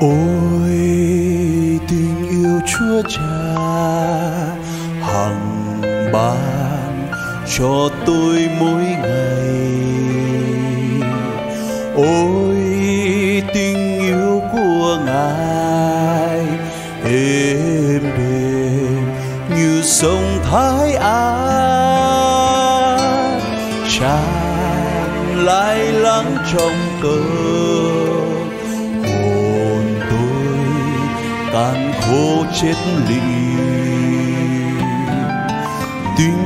ôi, tình yêu chúa cha, hằng ban cho tôi mỗi ngày. Ôi, tình yêu của ngài êm đềm như sông thái an, tràn lai lắng trong cơn cạn khô chết lì tình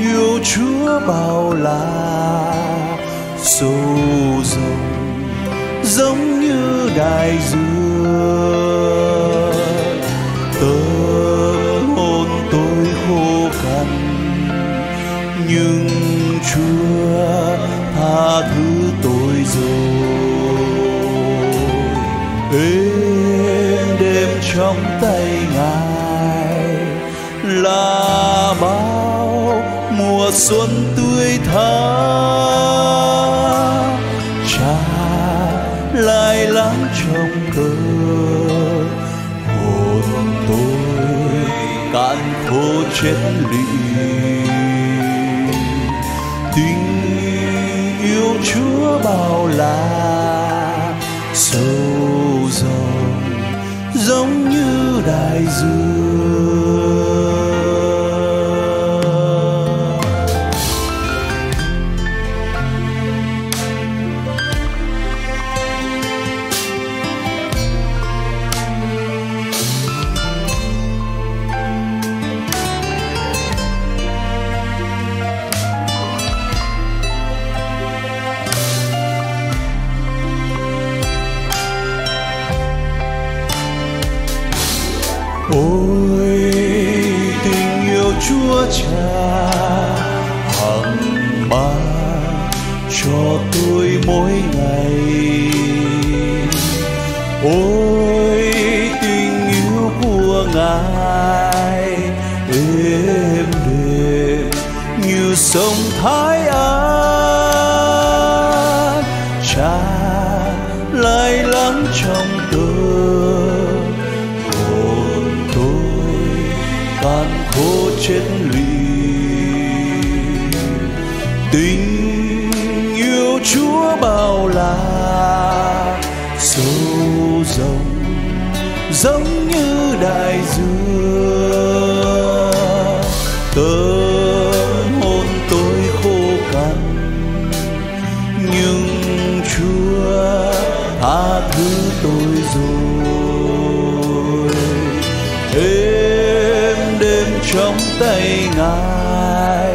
yêu chúa bao la, sâu rộng, giống như đại dương xuân tươi thắm cha lại lắng trong cơ hồn tôi cạn khô chết lì tình yêu chúa bao la, sâu rộng giống như đại dương. Cha hằng ban cho tôi mỗi ngày ôi tình yêu của ngài êm đềm như sông thái an cha lại lắng trong tôi. Khô chết lì tình yêu chúa bao la sâu rộng giống như đại dương. Tâm hồn tôi khô cằn, nhưng chúa tha thứ tôi rồi. Trong tay ngài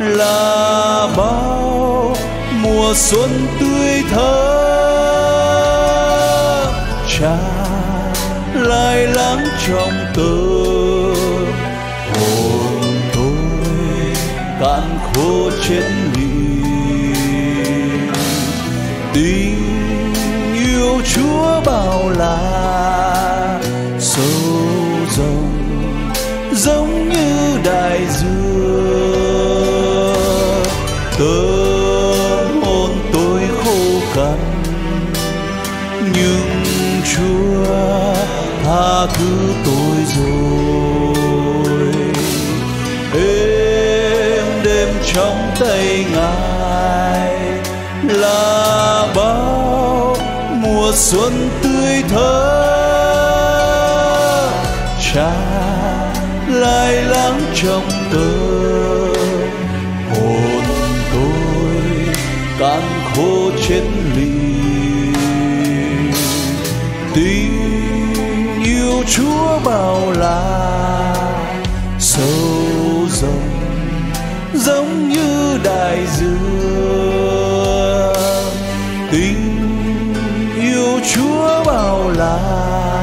là bao mùa xuân tươi thắm cha lai lắng trong tơ, hồn tôi cạn khô chết lì tình yêu chúa bao la tha thứ tôi rồi. Êm đêm trong tay ngài là bao mùa xuân tươi thơ. Cha lai lắng trong tơ, hồn tôi cạn khô chết lì. Tình chúa bao la sâu rộng giống như đại dương tình yêu chúa bao la